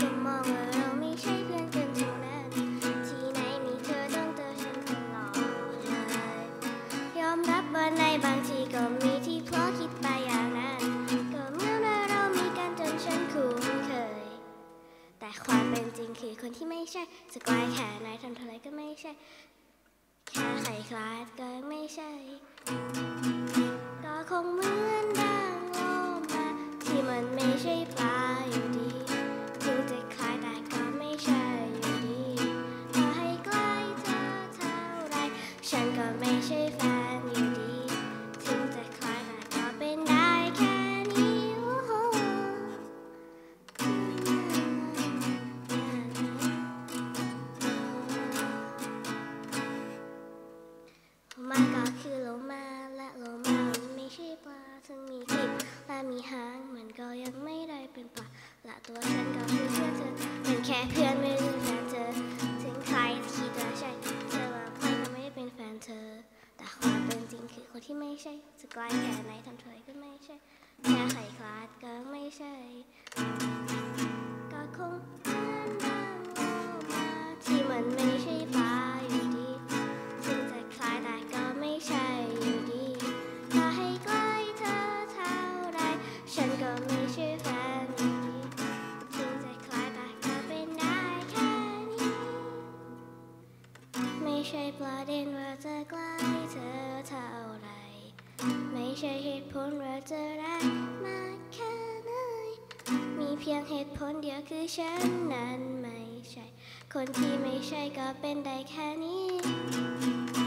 จะมองว่าเราไม่ใช่เพื่อนกันทั้นั้น ที่ไหนมีเธอต้องเจอฉันตลอดเลยยอมรับว่าในบางทีก็มีที่เพราคิดไปอย่างนั้น ก็เมื่อเรามีกันจนฉันคุ้นเคย แต่ความเป็นจริงคือคนที่ไม่ใช่จะกลายแค่ไหนทำเท่ไรก็ไม่ใช่ แค่ใครคลายก็ไม่ใช่ ฉันก็ไม่ใช่แฟนอยู่ดี ถึงจะคล้ายแต่ก็เป็นได้แค่นี้โอ้โหมาก็คือโลมาและโลมามันไม่ใช่ปลาถึงมีปีกและมีหางมันก็ยังไม่ได้เป็นปลาและตัวฉันก็คือเพื่อนเธอเป็นแค่เพื่อน แต่ความเป็นจริงคือคนที่ไม่ใช่จะกลแค่ไหนทำเท่าไรก็ไม่ใช่แค่ไขคลาดก็ไม่ใช่ ก็คง ใช่ประเด็นว่าจะใกล้เธอเท่าไร ไม่ใช่เหตุผลว่าจะรักมากแค่ไหน มีเพียงเหตุผลเดียวคือฉันนั้นไม่ใช่ คนที่ไม่ใช่ก็เป็นได้แค่นี้